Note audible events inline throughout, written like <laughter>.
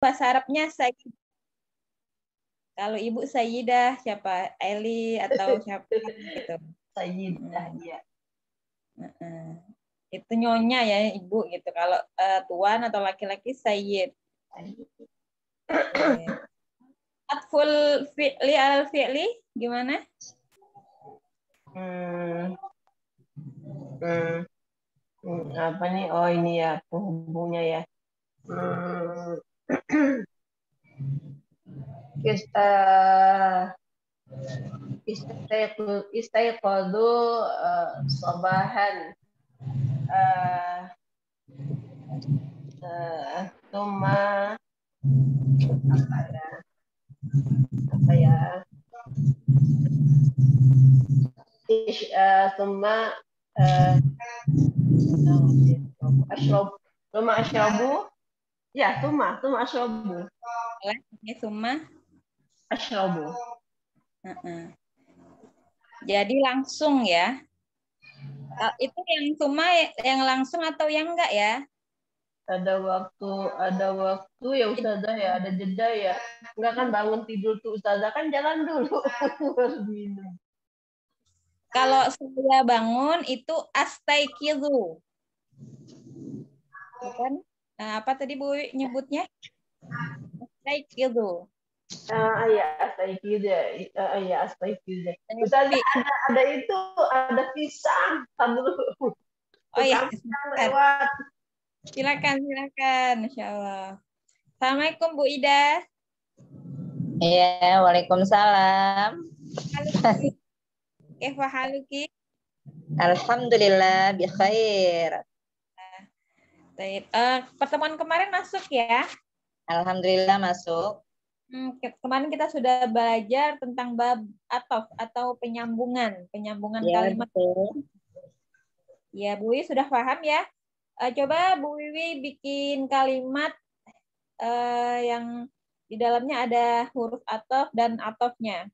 bahasa Arabnya Sayyid. Kalau ibu Sayyidah siapa? Eli atau <laughs> siapa gitu. Sayyidah ya. Heeh. Itu nyonya ya ibu gitu. Kalau eh, tuan atau laki-laki Sayyid. Atful fi'li al fi'li gimana? Hmm. Hmm. Hmm, apa nih? Oh ini ya penghubungnya ya. Hmm. Istaiqu istaiqadu eh, sabahan eh eh, Tuma apa ya apa ya Ish, eh, Tuma eh, ashrab Tuma ashrabu ya Tuma Tuma ashrabu Ini ashrabu Heeh. Jadi langsung ya. Ah, Itu yang cuma yang langsung atau yang enggak ya? ada waktu ada waktu ya Ustazah ya ada jeda ya enggak kan bangun tidur tuh Ustazah kan jalan dulu <laughs> harus minum Kalau saya bangun itu astaikizu. Bukan? Nah, apa tadi Bu nyebutnya? Astaikizu. ah ya astagfirullah ah ya Ustazah ada ada itu ada pisang dulu Oh iya, lewat silakan silakan, Masya Allah. Assalamualaikum Bu Ida. Iya, Waalaikumsalam. Haluki. Alhamdulillah, bi khair. Baik. Eh, pertemuan kemarin masuk ya. Alhamdulillah masuk. Hmm, ke- kemarin kita sudah belajar tentang bab atof atau penyambungan, penyambungan Ya, kalimat. betul. Ya, Bu Wiwi sudah paham ya? Eh, coba Bu Wiwi bikin kalimat eh, yang di dalamnya ada huruf atof dan atofnya.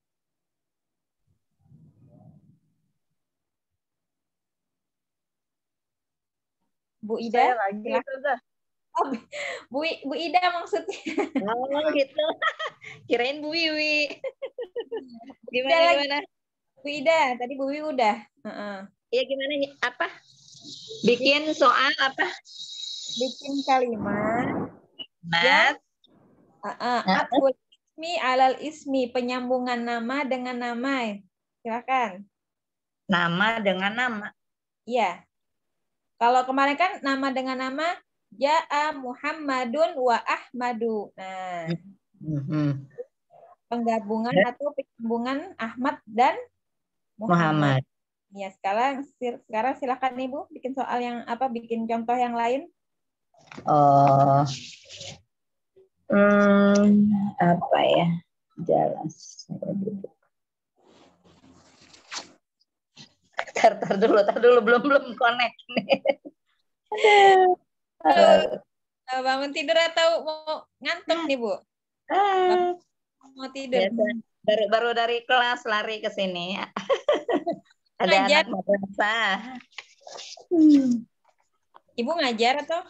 Bu saya Ida, lagi silakan. Ustazah Bu, Bu Ida maksudnya. Oh, gitu. <laughs> Kirain Bu Wiwi. <laughs> Gimana lagi. gimana? Bu Ida, tadi Bu Wiwi udah. Iya gimana apa? Bikin soal apa? Bikin kalimat. Mat. Heeh, Nah. atful ismi alal ismi, penyambungan nama dengan nama. Silakan. Nama dengan nama. Iya. Kalau kemarin kan nama dengan nama Ja'a Muhammadun wa Ahmadu. Nah, Mhm. penggabungan atau penyambungan Ahmad dan Muhammad. Muhammad. Ya, sekarang sekarang silakan Ibu bikin soal yang apa, bikin contoh yang lain. Oh. Hmm, apa ya? Jelas. Saya duduk. Tar, tar dulu, tar dulu, belum belum connect nih. Aduh. Eh, Bangun tidur atau mau ngantuk nih, Bu? Ah, Mau tidur. biasa. Baru, baru dari kelas lari ke sini. <laughs> Ada Ngajar. anak madrasah. Ibu ngajar atau?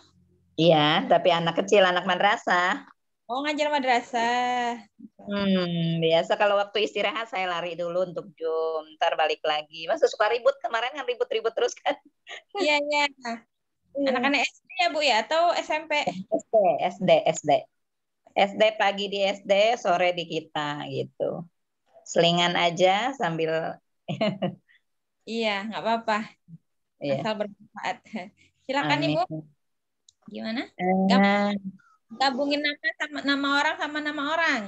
Iya, tapi anak kecil, anak madrasah. Oh, ngajar madrasah. Hmm, biasa kalau waktu istirahat saya lari dulu untuk jum, ntar balik lagi. Masa suka ribut kemarin kan ribut-ribut terus kan? Iya, iya. Anak-anak SD ya, Bu ya? Atau SMP? SD, SD, SD. SD pagi di SD, sore di kita gitu. Selingan aja sambil <laughs> Iya, nggak apa-apa. ya. Asal bermanfaat. Silakan Amin. Ibu. Gimana? Eh, Gabungin nama sama nama orang sama nama orang.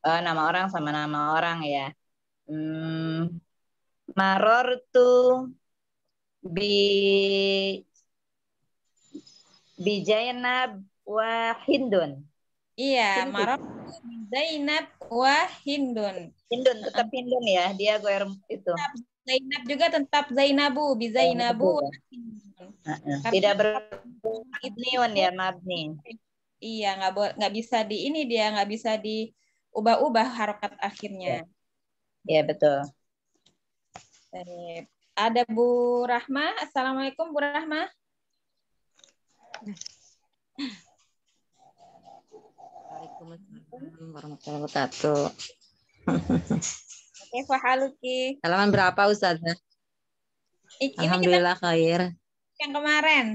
oh, nama orang sama nama orang ya. Hmm, Maror tuh bi bi Zainab wa Hindun. Iya, Hindun. Marok Zainab wa Hindun. Hindun tetap Hindun ya, dia gue itu. Zainab juga tetap Zainabu, bi Zainabu. Hindun. Heeh. Tapi Tidak kalau bermabniun ya mabni. Iya, nggak bo- nggak bisa di ini dia nggak bisa diubah-ubah harokat akhirnya. Ya betul. Baik. Ada Bu Rahma. Assalamualaikum Bu Rahma. Waalaikumsalam warahmatullahi wabarakatuh. Kaifa haluki? Halaman berapa Ustazah? Ini kita Alhamdulillah khair. yang kemarin.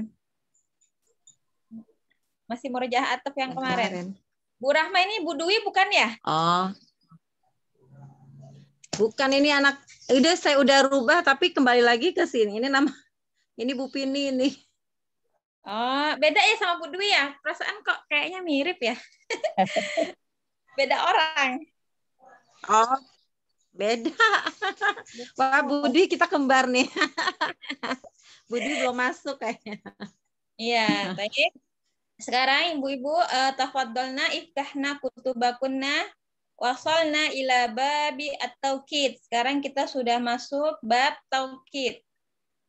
Masih murojaah ataf yang kemarin. Bu Rahma ini Bu Dwi bukan ya? Oh. Bukan ini anak udah saya udah rubah tapi kembali lagi ke sini. Ini nama ini Bu Pini ini. Oh, beda ya sama Bu Dwi ya? Perasaan kok kayaknya mirip ya? <laughs> beda orang. Oh. Beda. <laughs> Wah, Budi kita kembar nih. <laughs> Budi belum masuk kayaknya. Iya, baik. Sekarang ibu-ibu uh, tafadhalna iftahna kutubakunna wasalna ila babi at-taukid. Sekarang kita sudah masuk bab taukid.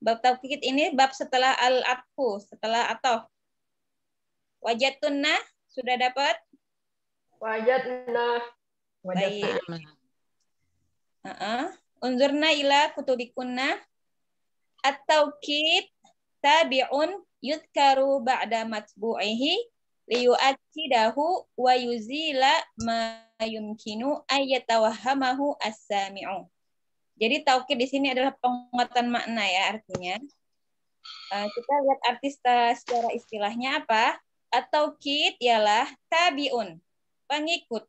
Bab taukid ini bab setelah al-atfu, setelah atof. Wajatunna sudah dapat? Wajatna. Baik. Uh-uh. Unzurna ila kutubikunna at-taukid tabi'un yudkaru ba'da matbu'ihi liyu'akkidahu wa yuzila ma yumkinu ayyatawahamahu as-sami'u. Jadi taukid di sini adalah penguatan makna ya artinya. Uh, kita lihat arti secara istilahnya apa? At-taukid ialah tabi'un, pengikut.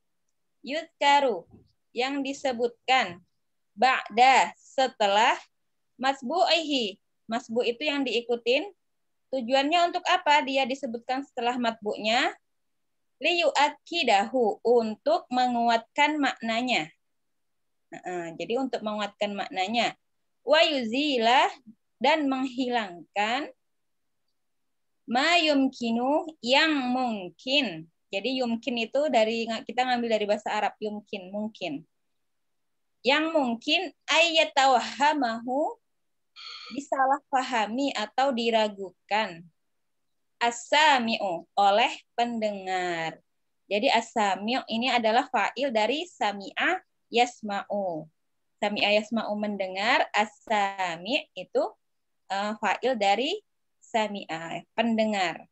Yudkaru, yang disebutkan. Ba'da, setelah. Masbu'ihi, masbu itu yang diikutin Tujuannya untuk apa? Dia disebutkan setelah matbu'nya liyu'akidahu untuk menguatkan maknanya. Jadi untuk menguatkan maknanya. Wa yuzilah dan menghilangkan ma yumkinu yang mungkin. Jadi yumkin itu dari kita ngambil dari bahasa Arab yumkin mungkin. Yang mungkin ayatawahamahu disalahpahami atau diragukan asami'u oleh pendengar. Jadi asami'u ini adalah fa'il dari sami'a yasma'u. Sami'a yasma'u mendengar, asami' itu uh, fa'il dari sami'a, pendengar.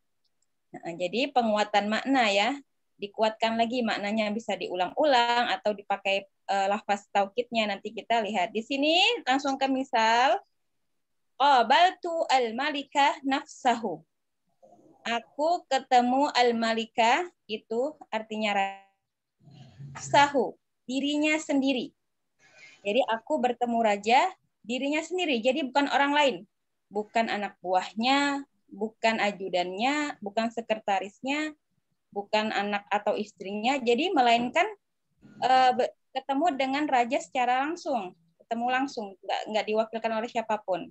Nah, jadi penguatan makna ya, dikuatkan lagi maknanya bisa diulang-ulang atau dipakai uh, lafaz taukidnya nanti kita lihat. Di sini langsung ke misal Qabaltu al-malika nafsahu. Aku ketemu al-malika itu artinya nafsahu, dirinya sendiri. Jadi aku bertemu raja dirinya sendiri. Jadi bukan orang lain. Bukan anak buahnya, bukan ajudannya, bukan sekretarisnya, bukan anak atau istrinya. Jadi melainkan uh, ketemu dengan raja secara langsung, ketemu langsung, nggak nggak diwakilkan oleh siapa pun.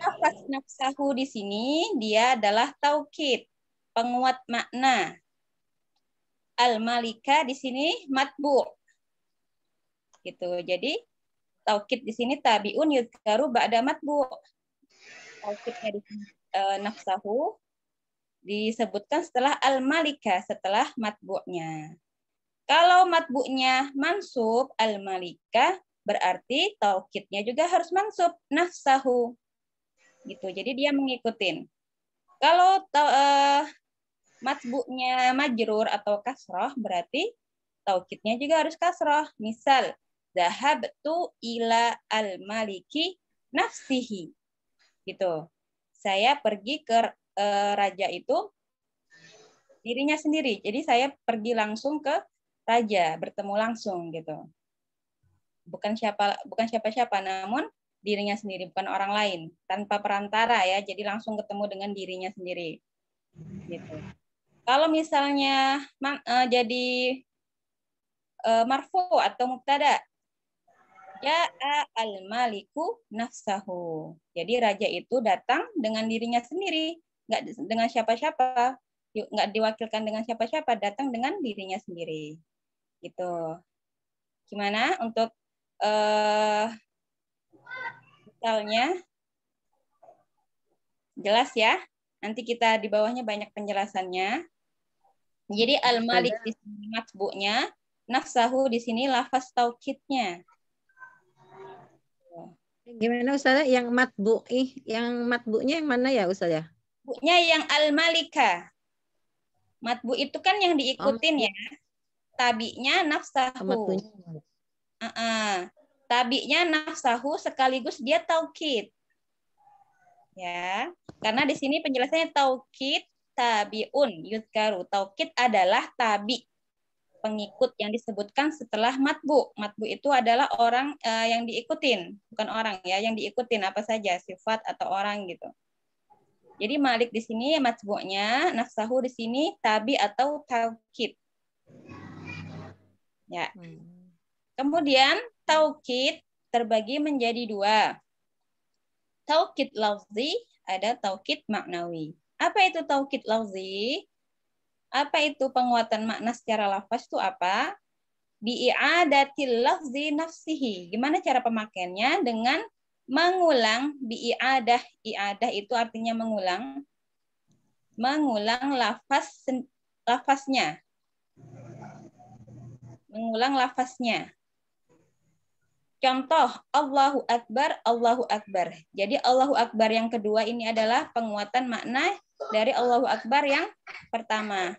Nafas nafsahu di sini dia adalah taukid, penguat makna. Al-malika di sini matbu. Gitu. Jadi taukid di sini tabiun yudkaru ba'da matbu. Taukidnya di sini e, nafsahu disebutkan setelah al-malika, setelah matbu'nya. Kalau matbu'nya mansub al-malika, berarti taukidnya juga harus mansub nafsahu. Gitu. Jadi dia mengikutin. Kalau uh, matbu'nya majrur atau kasroh berarti taukidnya juga harus kasroh. Misal, zahabtu ila al-maliki nafsihi. Gitu. Saya pergi ke uh, raja itu dirinya sendiri. Jadi saya pergi langsung ke raja, bertemu langsung gitu bukan siapa bukan siapa-siapa namun dirinya sendiri bukan orang lain. Tanpa perantara ya jadi langsung ketemu dengan dirinya sendiri. Gitu. Kalau misalnya uh, jadi uh, marfu atau mubtada ya al maliku nafsahu. Jadi raja itu datang dengan dirinya sendiri nggak dengan siapa-siapa nggak diwakilkan dengan siapa-siapa datang dengan dirinya sendiri. Gitu. Gimana untuk uh, misalnya jelas ya. Nanti kita di bawahnya banyak penjelasannya. Jadi al-malik di sini matbu'nya, nafsahu di sini lafaz taukidnya. Gimana Ustazah? Yang matbu'i, yang matbu'nya yang mana ya Ustazah? Bu'nya yang al-malika. Matbu itu kan yang diikutin ya. Tabinya nafsahu. Matunya. Uh-uh. Tabinya nafsahu sekaligus dia taukid. Ya, karena di sini penjelasannya taukid tabiun yudkaru. Taukid adalah tabi pengikut yang disebutkan setelah matbu. Matbu itu adalah orang uh, yang diikutin, bukan orang ya, yang diikutin apa saja sifat atau orang gitu. Jadi Malik di sini matbu'nya, nafsahu di sini tabi atau taukid. Ya. Kemudian taukid terbagi menjadi dua. Taukid lafzi ada taukid maknawi. Apa itu taukid lafzi? Apa itu penguatan makna secara lafaz itu apa? Bi'i'adatil lafzi nafsihi. Gimana cara pemakaiannya? Dengan mengulang bi'i'adah. I'adah itu artinya mengulang. Mengulang lafaz lafaznya mengulang lafaznya. Contoh Allahu Akbar, Allahu Akbar. Jadi Allahu Akbar yang kedua ini adalah penguatan makna dari Allahu Akbar yang pertama.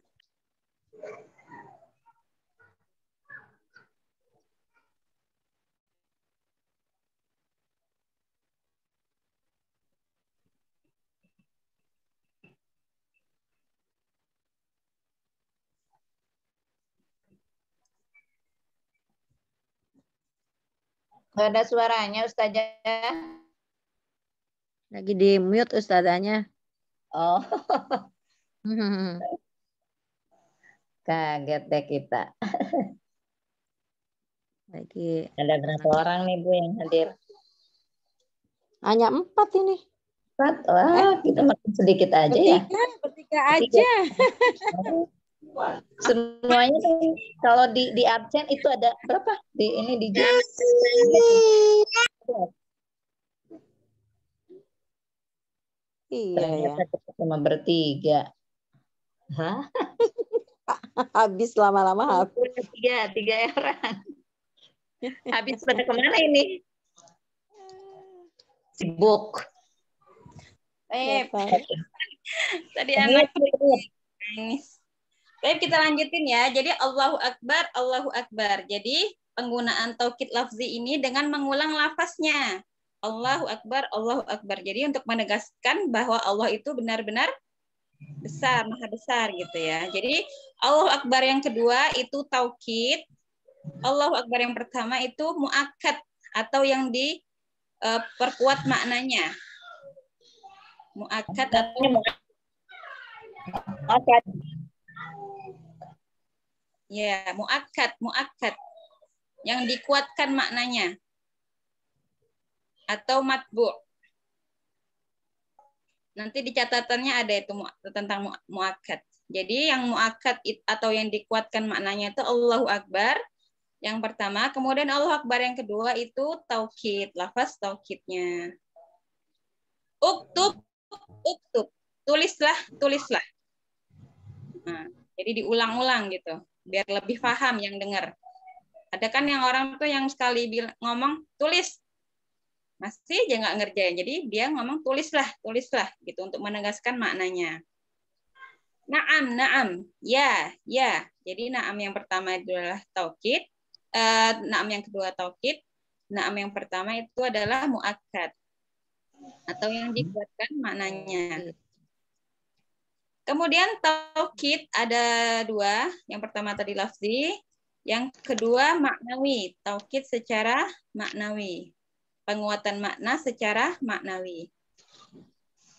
Gak ada suaranya Ustazah. Lagi di mute Ustazahnya. Oh. <laughs> Kaget deh kita. Lagi Ada berapa orang nih Bu yang hadir? hanya empat ini. Empat. Wah, kita makin sedikit aja ya. Bertiga, bertiga aja. Semuanya kalau di di absen itu ada berapa? Di ini di Iya ya. cuma bertiga. Hah? <laughs> Habis lama-lama habis. Tiga, tiga orang. Habis pada ke mana ini? Sibuk. Eh, Siapa? <laughs> tadi anak nangis. Baik, kita lanjutin ya. Jadi Allahu Akbar, Allahu Akbar. Jadi penggunaan taukid lafzi ini dengan mengulang lafaznya. Allahu Akbar, Allahu Akbar. Jadi untuk menegaskan bahwa Allah itu benar-benar besar, maha besar gitu ya. Jadi Allahu Akbar yang kedua itu taukid. Allahu Akbar yang pertama itu muakkad atau yang diperkuat maknanya. Muakkad atau. Ya, muakkad, muakkad. Yang dikuatkan maknanya. Atau matbu. Nanti di catatannya ada itu tentang mu- muakkad. Jadi yang muakkad it- atau yang dikuatkan maknanya itu Allahu Akbar. Yang pertama, kemudian Allahu Akbar yang kedua itu taukid, lafaz taukidnya. Uktub, uktub. Tulislah, tulislah. Nah, jadi diulang-ulang gitu biar lebih paham yang dengar. Ada kan yang orang tuh yang sekali bilang ngomong tulis masih aja nggak ngerjain. Jadi dia ngomong tulislah, tulislah gitu untuk menegaskan maknanya. Naam, naam, ya, ya. Jadi naam yang pertama itu adalah taukid, eh, naam yang kedua taukid, naam yang pertama itu adalah muakkad atau yang dikuatkan maknanya. Kemudian taukid ada dua. Yang pertama tadi lafzi, yang kedua maknawi. Taukid secara maknawi. Penguatan makna secara maknawi.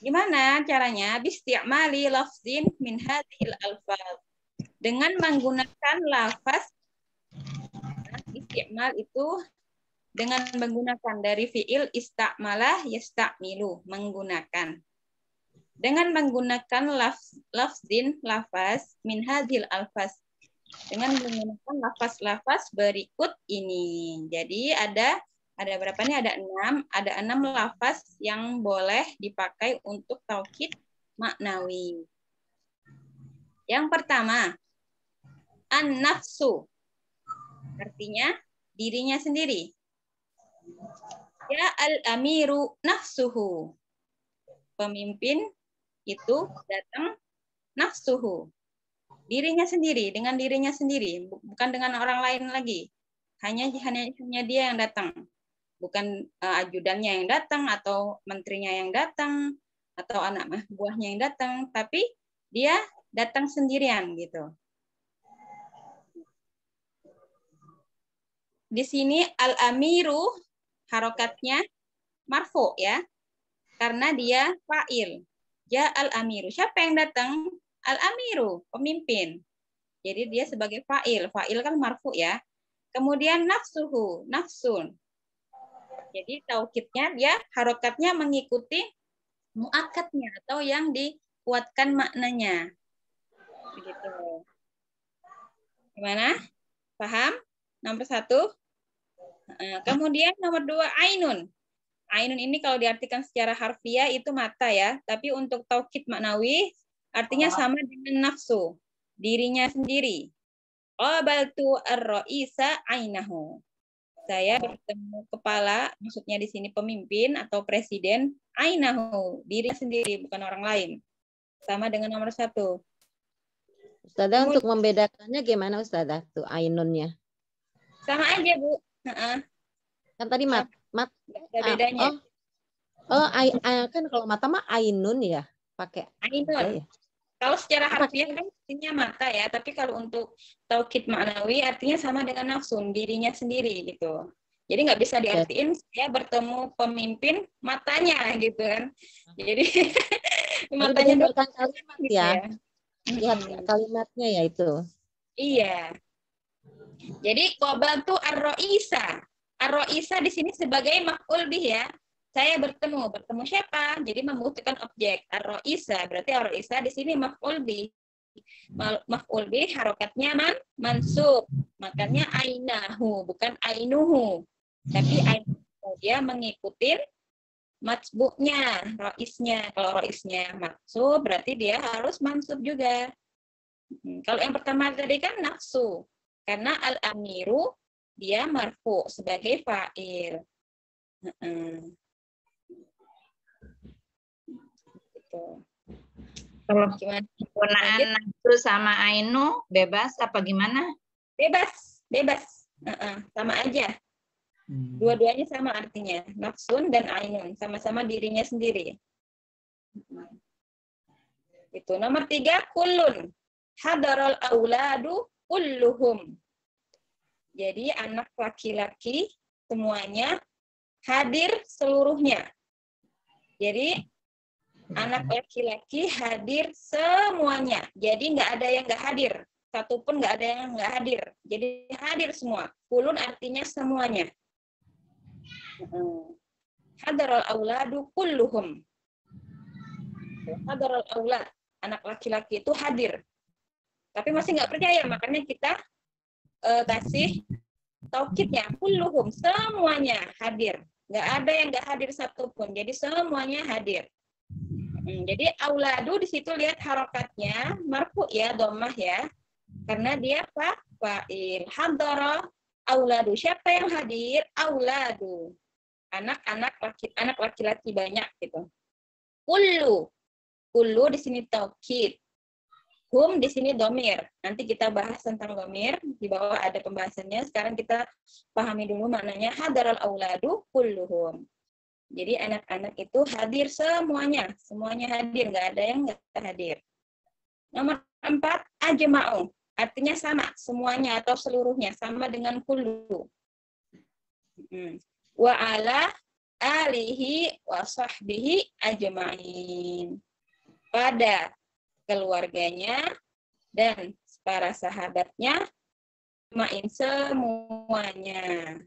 Gimana caranya? Bisti'mali lafzin min hadhil alfaz. Dengan menggunakan lafaz isti'mal itu dengan menggunakan dari fiil istakmalah yastakmilu, menggunakan dengan menggunakan laf, lafzin lafaz min hadhil alfaz dengan menggunakan lafaz-lafaz berikut ini. Jadi ada ada berapa nih? Ada enam. Ada enam lafaz yang boleh dipakai untuk taukid maknawi. Yang pertama, an-nafsu. Artinya dirinya sendiri. Ya al-amiru nafsuhu. Pemimpin itu datang nafsuhu. dirinya sendiri dengan dirinya sendiri bu- bukan dengan orang lain lagi. Hanya hanya hanya dia yang datang. Bukan eh, ajudannya yang datang atau menterinya yang datang atau anak buahnya yang datang. Tapi dia datang sendirian gitu. Di sini al-amiru harokatnya marfu ya. Karena dia fa'il ya al-amiru. Siapa yang datang? Al-amiru pemimpin. Jadi dia sebagai fa'il. Fa'il kan marfu ya. Kemudian nafsuhu nafsun. Jadi taukidnya dia harokatnya mengikuti muakatnya atau yang dikuatkan maknanya. Begitu. Gimana? Paham? Nomor satu? Kemudian nomor dua ainun ainun ini kalau diartikan secara harfiah itu mata ya tapi untuk taukid maknawi artinya sama dengan nafsu dirinya sendiri. Qabaltu ar-ra'isa ainahu. Saya bertemu kepala maksudnya di sini pemimpin atau presiden ainahu diri sendiri bukan orang lain. Sama dengan nomor satu. Ustazah untuk membedakannya gimana Ustazah tuh ainunnya? sama aja bu. Heeh, Kan tadi mat, mat ada ah, bedanya oh, oh ai, ai- kan kalau mata mah ainun ya, pakai ainun ya. Kalau secara harfiah kan artinya mata ya, tapi kalau untuk taukid maknawi artinya sama dengan nafsu, dirinya sendiri gitu. Jadi nggak bisa diartiin saya bertemu pemimpin matanya gitu kan. Jadi <laughs> matanya doang berdasarkan kalimat gitu ya, ya. lihat kalimatnya ya itu. Iya. Jadi qobal tuh ar-roisa. Ar-roisa di sini sebagai maf'ul bih ya. Saya bertemu, bertemu siapa? Jadi membutuhkan objek. Ar-roisa berarti ar-roisa di sini maf'ul bih. Maf'ul bih harokatnya man mansub. Makanya ainahu bukan ainuhu. Tapi ainuhu dia mengikuti matbu'nya, roisnya. Kalau roisnya maksub berarti dia harus mansub juga. Hmm, Kalau yang pertama tadi kan nafsu. Karena al-amiru dia marfu sebagai fa'il. Heeh. Gitu. Kalau Gimana? penggunaan nafsu sama ainu bebas apa gimana? Bebas, bebas. Heeh, Sama aja. Dua-duanya sama artinya. Nafsun dan ainun. Sama-sama dirinya sendiri. Itu. Nomor tiga, kulun. Hadarul auladu kulluhum. Jadi anak laki-laki semuanya hadir seluruhnya. Jadi anak laki-laki hadir semuanya. Jadi nggak ada yang nggak hadir. Satu pun nggak ada yang nggak hadir. Jadi hadir semua. Kulun artinya semuanya. Hadarul auladu kulluhum. Hadarul aulad. Anak laki-laki itu hadir. Tapi masih nggak percaya, makanya kita eh, kasih taukidnya. Kulluhum, semuanya hadir. Nggak ada yang nggak hadir satupun. Jadi semuanya hadir. Hmm, jadi auladu di situ lihat harokatnya marfu ya, domah ya. Karena dia apa? Fa'il. Hadara auladu. Siapa yang hadir? Auladu. Anak-anak laki anak laki-laki banyak gitu. Kullu. Kullu di sini taukid. Hum di sini domir. Nanti kita bahas tentang domir. Di bawah ada pembahasannya. Sekarang kita pahami dulu maknanya hadaral auladu kulluhum. Jadi anak-anak itu hadir semuanya. Semuanya hadir. Nggak ada yang nggak hadir. Nomor empat, ajma'u. Artinya sama. Semuanya atau seluruhnya. Sama dengan kullu. Hmm. Wa ala alihi wa sahbihi ajma'in. Pada keluarganya dan para sahabatnya main semuanya.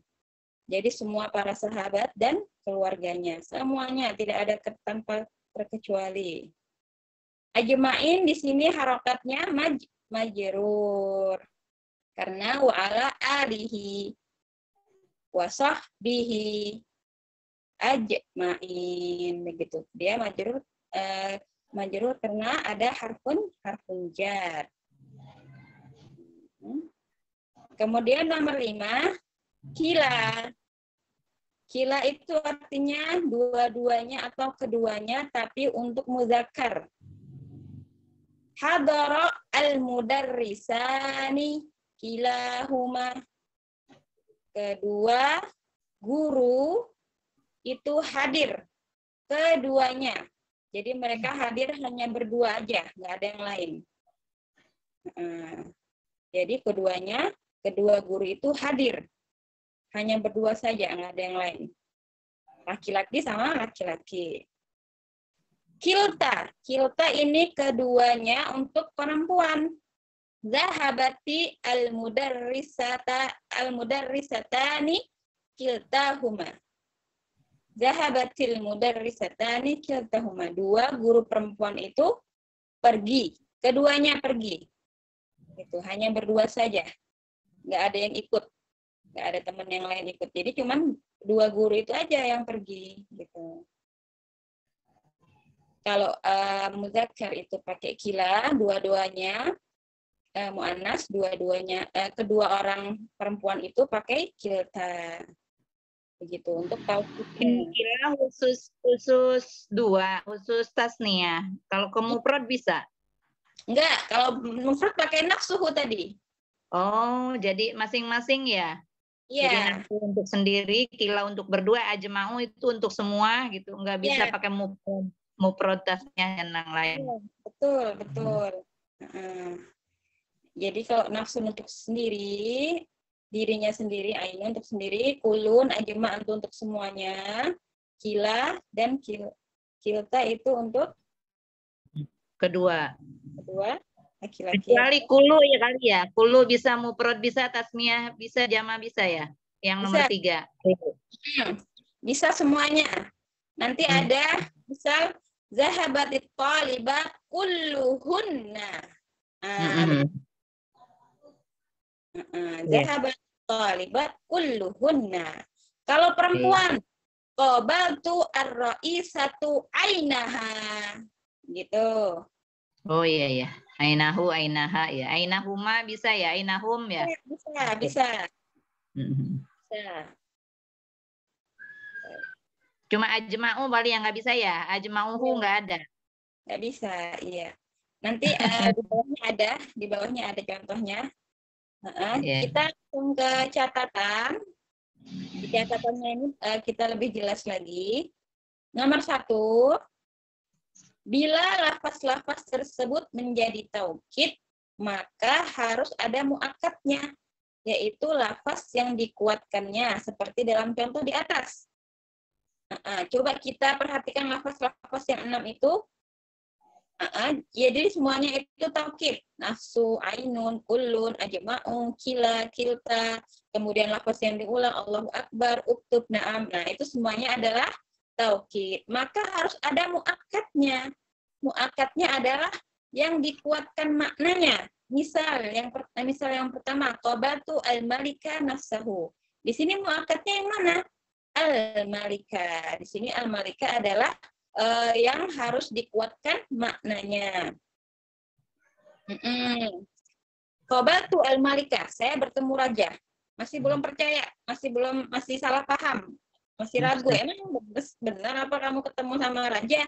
Jadi semua para sahabat dan keluarganya, semuanya tidak ada tanpa terkecuali. Ajmain di sini harokatnya maj majrur. Karena wa ala alihi wa sahbihi ajmain begitu. Dia majrur eh, majrur karena ada harfun harfun jar. Hmm. Kemudian nomor lima, kila. Kila itu artinya dua-duanya atau keduanya, tapi untuk muzakkar. hadara al-mudarrisani kilahuma. Kedua guru itu hadir. Keduanya. Jadi mereka hadir hanya berdua aja, nggak ada yang lain. Jadi keduanya, kedua guru itu hadir. Hanya berdua saja, nggak ada yang lain. Laki-laki sama laki-laki. Kilta. Kilta ini keduanya untuk perempuan. Zahabati al-mudarrisata al-mudarrisatani kiltahuma. Zahabatil mudarrisatani kiltahuma. Dua guru perempuan itu pergi. Keduanya pergi. Itu hanya berdua saja. Nggak ada yang ikut. Nggak ada teman yang lain ikut. Jadi cuman dua guru itu aja yang pergi gitu. Kalau uh, muzakkar itu pakai kila, dua-duanya uh, muannas, dua-duanya uh, kedua orang perempuan itu pakai kilta. Begitu untuk tahu kila khusus khusus dua, khusus tasnia. Kalau ke mufrad bisa? Enggak, kalau mufrad pakai nafsuhu tadi. Oh, jadi masing-masing ya? Iya. Jadi nafsu untuk sendiri, kila untuk berdua, ajma'u itu untuk semua gitu. Enggak bisa yeah. pakai mufrad mau protesnya yang lain. Iya, betul, betul. Jadi kalau nafsu untuk sendiri, dirinya sendiri, ainun untuk sendiri, kulun, ajma itu untuk semuanya, kila dan kil, kilta itu untuk kedua. Kedua, laki-laki. Kecuali kulu ya kali ya. Kulu bisa muprod bisa, tasmiyah bisa, jama bisa ya. Yang nomor bisa. tiga. Hmm, bisa semuanya. Nanti hmm. ada misal Zahabatit talibat kulluhunna. Uh, Zahabat talibat kulluhunna. Kalau perempuan, qabaltu ar-ra'isatu ainaha. Gitu. Oh iya ya. Ainahu, ainaha ya. Ainahuma bisa ya, ainahum ya. Bisa, bisa. Bisa. Cuma ajma'u bali yang nggak bisa ya? Ajma'uhu iya. nggak ada? Nggak bisa, iya. Nanti uh, di bawahnya ada, di bawahnya ada contohnya. Uh, yeah. Kita langsung ke catatan. Di catatannya ini uh, kita lebih jelas lagi. Nomor satu, bila lafaz-lafaz tersebut menjadi taukid, maka harus ada muakatnya, yaitu lafaz yang dikuatkannya, seperti dalam contoh di atas. Uh, coba kita perhatikan lafaz-lafaz yang enam itu. Uh, ya, jadi semuanya itu taukid. Nafsu, ainun, kulun, ajma'u, kila, kilta. Kemudian lafaz yang diulang, Allahu Akbar, uktub, na'am. Nah, itu semuanya adalah taukid. Maka harus ada muakatnya. Muakatnya adalah yang dikuatkan maknanya. Misal yang misal yang pertama, qabatu al-malika nafsahu. Di sini muakatnya yang mana? al-malika. Di sini al-malika adalah uh, yang harus dikuatkan maknanya. Mm -mm. al-malika. Saya bertemu raja. Masih belum percaya, masih belum masih salah paham, masih ragu. Emang benar apa kamu ketemu sama raja?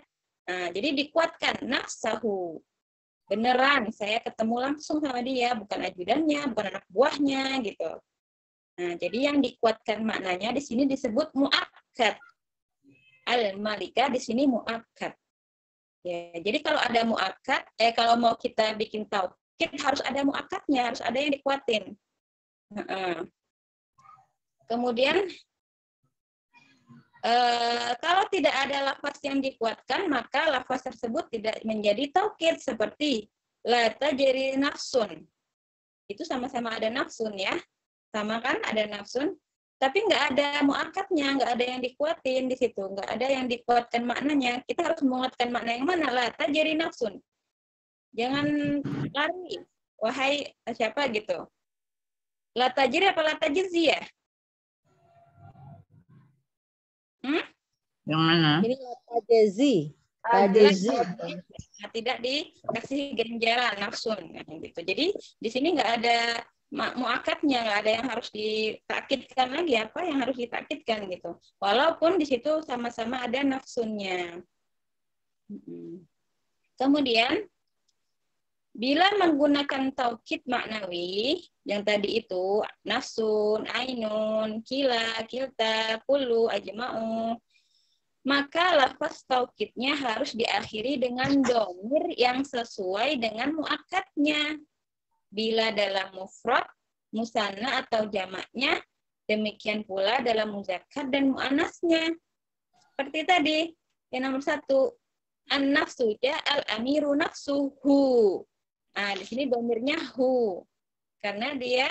Nah, jadi dikuatkan nafsahu. Beneran, saya ketemu langsung sama dia, bukan ajudannya, bukan anak buahnya gitu. Nah, jadi yang dikuatkan maknanya di sini disebut muakkad. Al-malika di sini muakkad. Ya, jadi kalau ada muakkad, eh kalau mau kita bikin taukid harus ada muakkadnya, harus ada yang dikuatin. Kemudian eh, kalau tidak ada lafaz yang dikuatkan, maka lafaz tersebut tidak menjadi taukid seperti la tajri nafsun. Itu sama-sama ada nafsun ya sama kan ada nafsun tapi nggak ada muakatnya nggak ada yang dikuatin di situ nggak ada yang dikuatkan maknanya. Kita harus menguatkan makna yang mana? Lah jadi nafsun. Jangan lari wahai siapa gitu. La tajri apa? La tajzi ya? Hmm? yang mana? Ini la tajzi tajzi tidak dikasih ganjaran nafsun gitu. Jadi di sini nggak ada muakatnya nggak ada yang harus ditakitkan lagi apa yang harus ditakitkan gitu. Walaupun di situ sama-sama ada nafsunya kemudian Bila menggunakan taukid maknawi yang tadi itu nafsun, ainun, kila, kilta, pulu, ajma'u, maka lafaz taukidnya harus diakhiri dengan domir yang sesuai dengan muakatnya. Bila dalam mufrad, musanna atau jamaknya, demikian pula dalam muzakkar dan muannasnya. Seperti tadi, yang nomor satu, an-nafsu al-amiru nafsuhu. Nah, di sini domirnya hu. Karena dia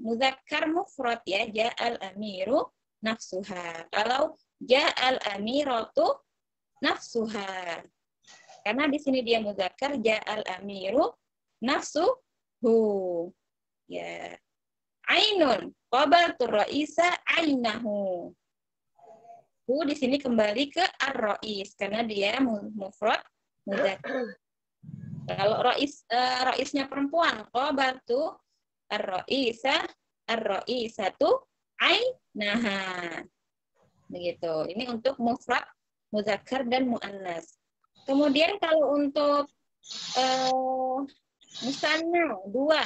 muzakkar mufrad ya, ja'al amiru nafsuha. Kalau ja'al amiratu nafsuha. Karena di sini dia muzakkar ja'al amiru nafsuhu. Ya. Ainun qabatu ra'isa ainahu. Hu di sini kembali ke ar-ra'is karena dia mufrad muzakkar. Kalau rois uh, roisnya perempuan, qabatu ar-roisa ar-roisatu ainaha. Begitu. Ini untuk mufrad, muzakkar dan muannas. Kemudian kalau untuk uh, musanna dua.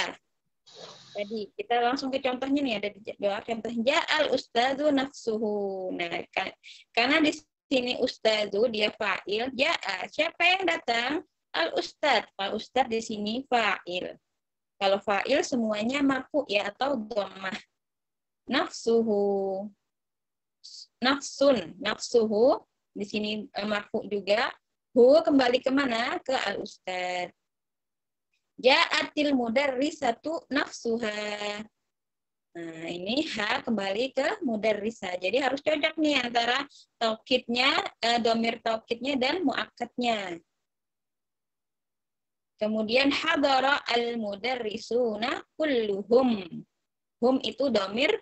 Tadi kita langsung ke contohnya nih ada dua contoh ja'al ustadzu nafsuhu. Nah, kan, karena di sini ustadzu dia fa'il, ja'a. Siapa yang datang? al ustad Al ustad di sini fa'il. Kalau fa'il semuanya marfu ya atau dhammah. Nafsuhu. Nafsun. Nafsuhu. Di sini eh, marfu juga. Hu kembali ke mana? Ke al ustad. Ja'atil mudarrisatu nafsuha. Nah, ini ha kembali ke mudarrisa. Jadi harus cocok nih antara taukidnya, eh, domir taukidnya dan muakkadnya. Kemudian hadara al-mudarrisuna kulluhum. Hum itu domir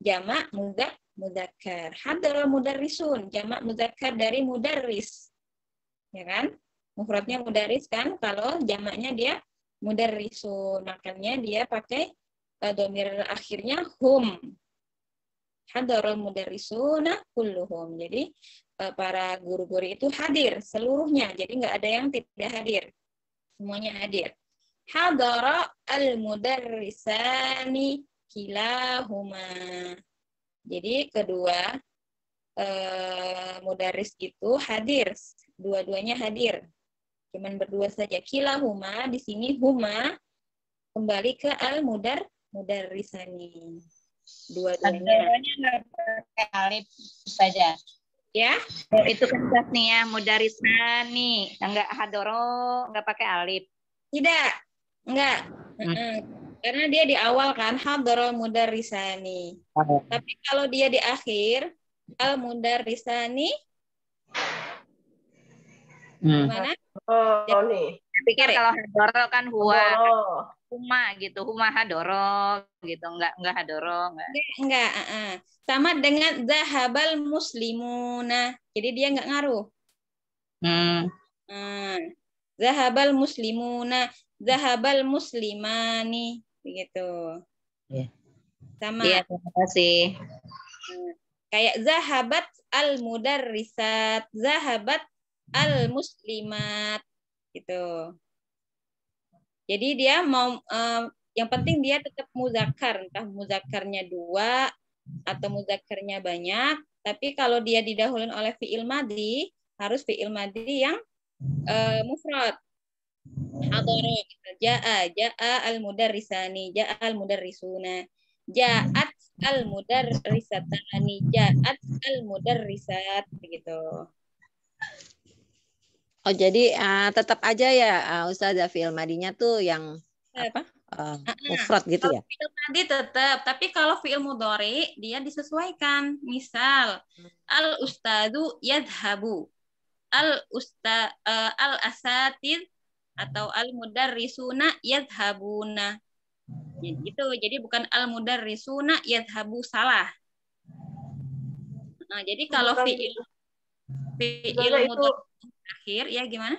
jamak mudak mudakkar. Hadara mudarrisun, jamak mudakkar dari mudarris. Ya kan? Mufradnya mudarris kan? Kalau jamaknya dia mudarrisun. Makanya dia pakai uh, domir akhirnya hum. Hadara mudarrisuna kulluhum. Jadi Eh, para guru-guru itu hadir seluruhnya. Jadi nggak ada yang tidak hadir. Semuanya hadir. Hadara al-mudarrisani kilahuma. Jadi kedua eh, mudaris itu hadir. Dua-duanya hadir. Cuman berdua saja. Kilahuma di sini huma kembali ke al-mudar mudarrisani. Dua-duanya. pakai alif saja ya itu kan tasnia mudarisani enggak hadoro enggak pakai alif tidak enggak hmm. karena dia di awal kan hadoro mudarisani oh. tapi kalau dia di akhir al mudarisani hmm. mana oh, oh nih pikir kalau hadoro kan huwa huma gitu huma hadoro gitu enggak enggak hadoro enggak enggak uh -uh. sama dengan zahabal muslimuna jadi dia enggak ngaruh hmm. hmm. zahabal muslimuna zahabal muslimani begitu yeah. sama ya, terima kasih hmm. kayak zahabat al mudarrisat zahabat al muslimat gitu jadi dia mau uh, yang penting dia tetap muzakkar, entah muzakkarnya dua atau muzakkarnya banyak. Tapi kalau dia didahuluin oleh fi'il madi, harus fi'il madi yang uh, mufrad. Hadara, ja'a, ja'a al-mudarrisani, ja'a al-mudarrisuna, ja'at al-mudarrisatani, ja'at al-mudarrisat, begitu. Oh jadi uh, tetap aja ya uh, Ustazah fi'il madinya tuh yang apa? Uh, mufrad gitu ya. Fi'il madi tetap, tapi kalau fi'il mudhari dia disesuaikan. Misal hmm. al ustadu yadhabu. Al usta uh, al asatid atau al mudarrisuna yadhabuna. Ya, gitu. Jadi bukan al mudarrisuna yadhabu salah. Nah, jadi kalau fi'il fi'il mudhari akhir ya gimana?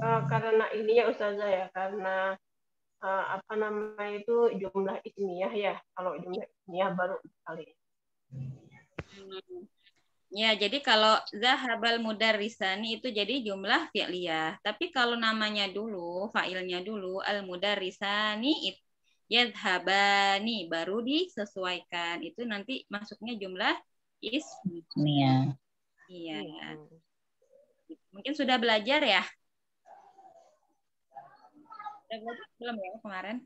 Uh, karena ini ya Ustazah ya karena uh, apa namanya itu jumlah ismiyah ya kalau jumlah ismiyah baru kali. Hmm. Ya, jadi kalau zahabal mudarrisani itu jadi jumlah fi'liyah. Tapi kalau namanya dulu, fa'ilnya dulu, al mudarrisani yadhabani baru disesuaikan. Itu nanti masuknya jumlah ismiyah. Iya. iya. Mungkin sudah belajar ya? Sudah belajar belum ya kemarin?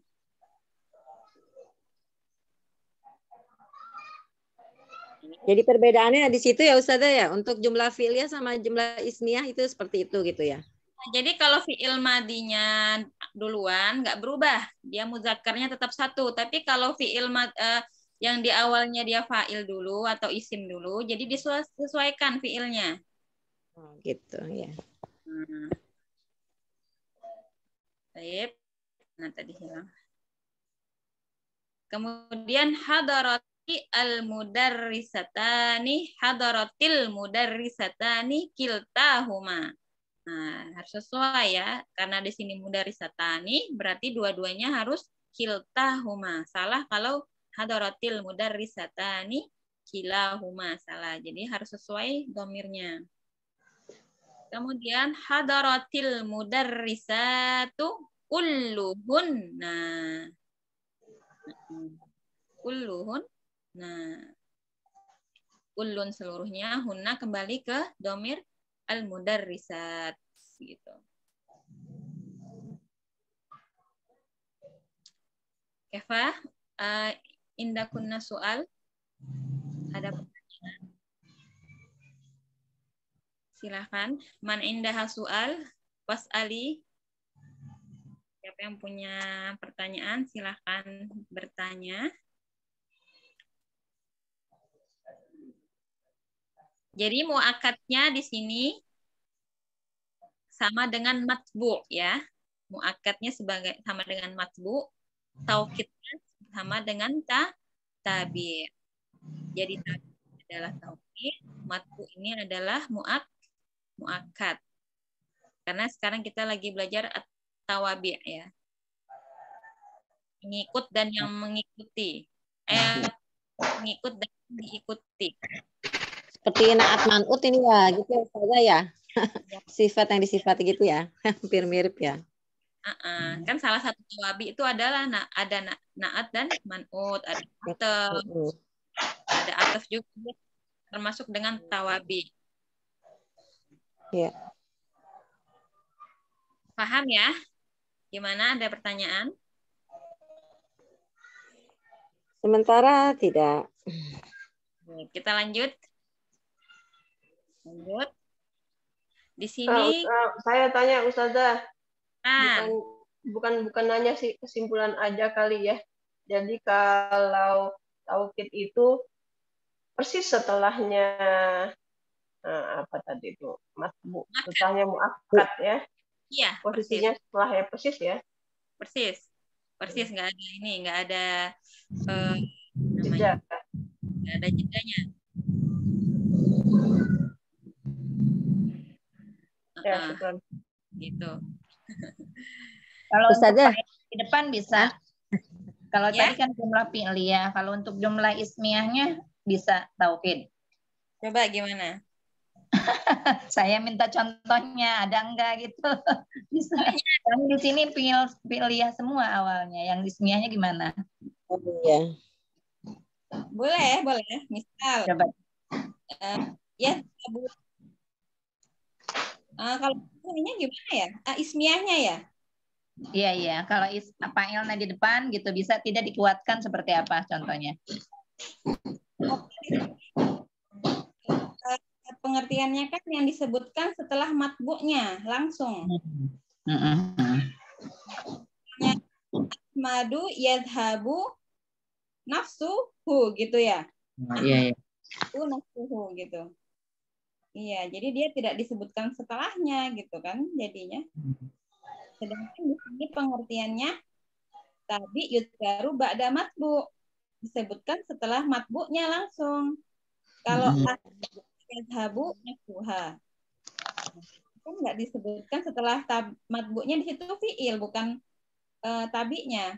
Jadi perbedaannya di situ ya Ustazah ya, untuk jumlah fi'liyah sama jumlah ismiyah itu seperti itu gitu ya. Nah, jadi kalau fi'il madinya duluan nggak berubah, dia muzakarnya tetap satu. Tapi kalau fi'il mad, uh, yang di awalnya dia fa'il dulu atau isim dulu, jadi disesuaikan fi'ilnya. Oh, gitu ya. Hmm. Nah, tadi hilang. Kemudian hadarat al mudarrisatani hadaratil mudarrisatani kiltahuma. Nah, harus sesuai ya. Karena di sini mudarrisatani berarti dua-duanya harus kiltahuma. Salah kalau hadaratil mudarrisatani kilahuma salah. Jadi harus sesuai domirnya. Kemudian hadaratil mudarrisatu kulluhunna. Kulluhun Nah, ulun seluruhnya, hunna kembali ke domir al-mudarrisat gitu. Kefa, uh, indah kunna soal? Ada pertanyaan? Silahkan. Man indah soal? Pas Ali. Siapa yang punya pertanyaan, silahkan bertanya. Jadi muakatnya di sini sama dengan matbu ya. Muakatnya sebagai sama dengan matbu, taukidnya sama dengan ta tabi. Jadi tabi adalah taukid, matbu ini adalah muak muakat. Karena sekarang kita lagi belajar tawabi ya. Mengikut dan yang mengikuti. Eh, mengikut dan diikuti seperti naat manut ini ya gitu saja ya <laughs> sifat yang disifati gitu ya <laughs> hampir mirip ya uh -uh. kan salah satu tawabi itu adalah na ada na naat dan manut ada ataf ada ataf juga termasuk dengan tawabi ya paham ya gimana ada pertanyaan sementara tidak kita lanjut Lanjut. Di sini uh, uh, saya tanya Ustazah. Ah. Bukan bukan bukan nanya sih kesimpulan aja kali ya. Jadi kalau taukid itu persis setelahnya uh, apa tadi itu matbu setelahnya muakkad ya. Iya. Posisinya persis. setelah ya persis ya. Persis. Persis nggak ada ini nggak ada uh, jeda. Nggak ada jedanya. Ya, betul. Gitu. <laughs> Kalau Ustazah di depan bisa. Kalau ya? tadi kan jumlah fi'liyah, kalau untuk jumlah ismiyahnya bisa tauhid. Coba gimana? <laughs> Saya minta contohnya, ada enggak gitu? <laughs> Bisa. Yang di sini fi'il fi'liyah semua awalnya, yang ismiyahnya gimana? Oh, iya. Boleh, boleh. Misal. Coba. Uh, ya, Uh, kalau ini gimana ya? Uh, ismiahnya ya? Iya iya. Kalau is, fa'ilnya di depan gitu bisa tidak dikuatkan seperti apa contohnya? Pengertiannya kan yang disebutkan setelah matbuknya langsung. Mm -hmm. Madu yadhabu nafsuhu gitu ya. Iya, iya. Nafsuhu gitu. Iya, jadi dia tidak disebutkan setelahnya gitu kan jadinya. Sedangkan di sini pengertiannya tadi yudkaru ba'da matbu disebutkan setelah matbunya langsung. Kalau yadhabu nafsuha. Kan nggak disebutkan setelah tab, matbunya di situ fiil bukan uh, tabinya.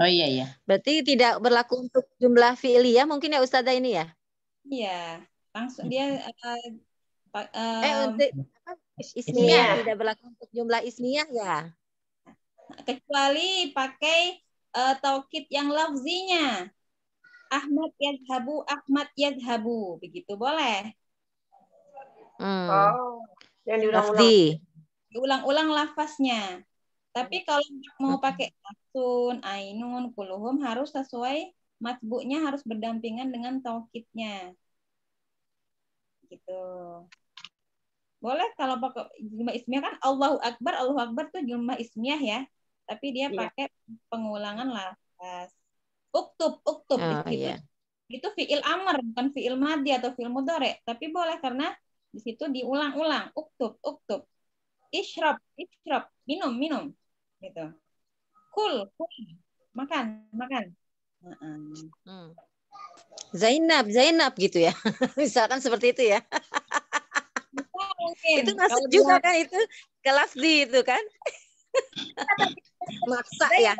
Oh iya iya. Berarti tidak berlaku untuk jumlah fiil ya mungkin ya Ustazah ini ya? Iya. Langsung dia uh, uh, eh untuk ismiyah tidak berlaku untuk jumlah ismiyah ya. Kecuali pakai uh, taukid yang lafzinya. Ahmad yadhabu, Ahmad yadhabu. Begitu boleh. Hmm. Oh, yang diulang-ulang. Diulang-ulang lafaznya. Tapi kalau mau pakai asun, ainun, kuluhum harus sesuai matbu'nya harus berdampingan dengan taukidnya. Gitu. Boleh kalau pakai jumlah ismiyah kan Allahu Akbar, Allahu Akbar tuh jumlah ismiyah ya. Tapi dia yeah. pakai pengulangan lafaz. Uktub, uktub. Oh, gitu. yeah. Itu fi'il amr, bukan fi'il madi atau fi'il mudore. Tapi boleh karena di situ diulang-ulang. Uktub, uktub. Ishrab, ishrab. Minum, minum gitu cool cool makan makan hmm. Zainab Zainab gitu ya <laughs> misalkan seperti itu ya mungkin. itu masuk Kalau juga dia... kan itu kelas di itu kan <laughs> maksa ya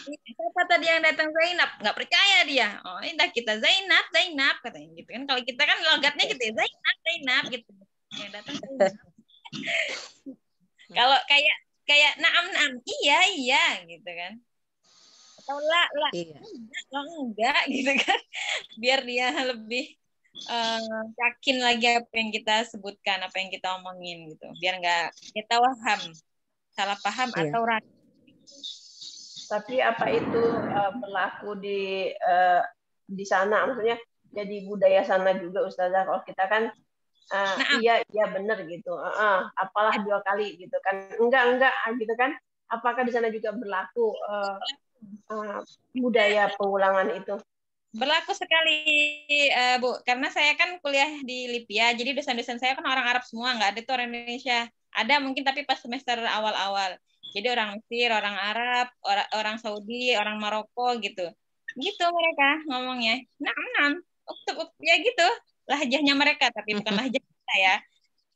siapa tadi yang datang? Zainab. Nggak percaya dia. Oh ini dah kita Zainab Zainab katanya gitu kan. Kalau kita kan logatnya gitu ya Zainab Zainab gitu. Yang datang kalau kayak kayak naam naam. Iya iya gitu kan. Atau lah lah iya. enggak, enggak gitu kan. Biar dia lebih uh, yakin lagi apa yang kita sebutkan apa yang kita omongin gitu. Biar nggak kita paham salah paham iya. atau ragu tapi apa itu uh, berlaku di uh, di sana? Maksudnya jadi budaya sana juga Ustazah kalau kita kan uh, nah, iya iya benar gitu. Uh, uh, apalah dua kali gitu kan. Enggak enggak ah, gitu kan. Apakah di sana juga berlaku uh, uh, budaya pengulangan itu? Berlaku sekali uh, bu. Karena saya kan kuliah di Libya jadi dosen-dosen saya kan orang Arab semua nggak ada tuh orang Indonesia. Ada mungkin tapi pas semester awal-awal jadi orang Mesir orang Arab orang orang Saudi orang Maroko gitu. Gitu mereka ngomongnya. Nah nah ya gitu. Lahjahnya mereka tapi bukan <laughs> lahjah kita ya.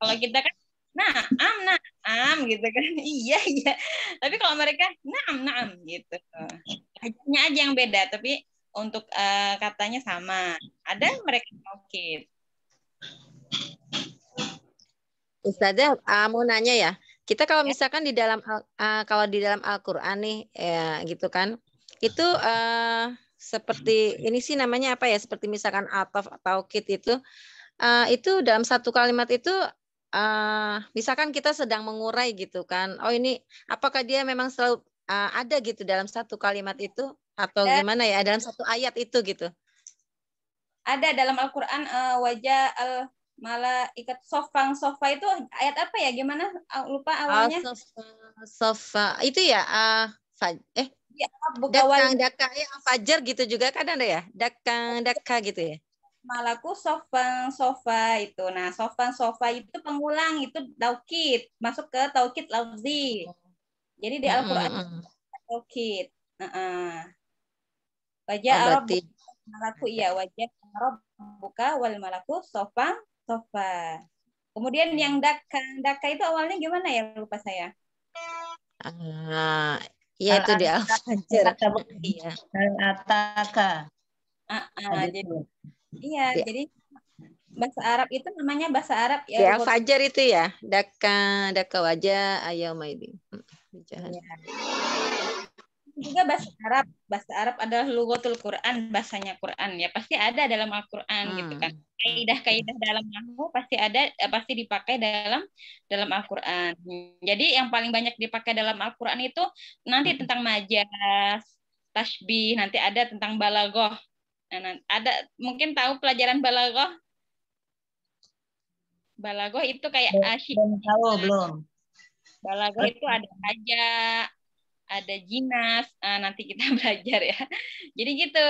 Kalau kita kan nah am nah am gitu kan. <laughs> Iya iya. Tapi kalau mereka naam naam gitu. Lahjahnya aja yang beda tapi untuk uh, katanya sama. Ada mereka oke Ustazah, uh, mau nanya ya. Kita kalau ya. misalkan di dalam uh, kalau di dalam Al-Qur'an nih ya gitu kan. Itu uh, seperti ini sih namanya apa ya seperti misalkan ataf atau kit itu uh, itu dalam satu kalimat itu uh, misalkan kita sedang mengurai gitu kan oh ini apakah dia memang selalu uh, ada gitu dalam satu kalimat itu atau ada. gimana ya dalam satu ayat itu gitu ada dalam Al-Qur'an uh, wajah al malaikat sofang sofa. Itu ayat apa ya? Gimana? Lupa awalnya. oh, sofa, sofa. Itu ya uh, eh? Ya, dakang daka ya fajar gitu juga kan ada ya? Dakang daka gitu ya? Malaku sofang sofa itu. Nah sofang sofa itu pengulang. Itu taukid masuk ke taukid lafzi. Jadi di Al-Qur'an mm -hmm. taukid uh -uh. wajah oh, Arab malaku. Iya wajah Arab buka wal malaku sofang sofa kemudian yang dakang daka itu awalnya gimana ya lupa saya uh, Iya itu di <laughs> Al-Fajr. Iya. Al-Ataka. Ah, ah, jadi iya, ya. jadi bahasa Arab itu namanya bahasa Arab ya. Di Al-Fajr itu ya, daka daka wajah ayo maidin. Ya juga bahasa Arab. Bahasa Arab adalah lugatul Quran, bahasanya Quran ya. Pasti ada dalam Al-Qur'an gitu hmm. gitu kan. Kaidah-kaidah dalam nahwu pasti ada eh, pasti dipakai dalam dalam Al-Qur'an. Jadi yang paling banyak dipakai dalam Al-Qur'an itu nanti hmm. tentang majas, tasbih, nanti ada tentang balagoh. Nah, ada mungkin tahu pelajaran balagoh? Balagoh itu kayak asyik. Belum tahu, belum. Balagoh itu ada aja ada jinas, nah, nanti kita <laughs> belajar ya. Jadi gitu.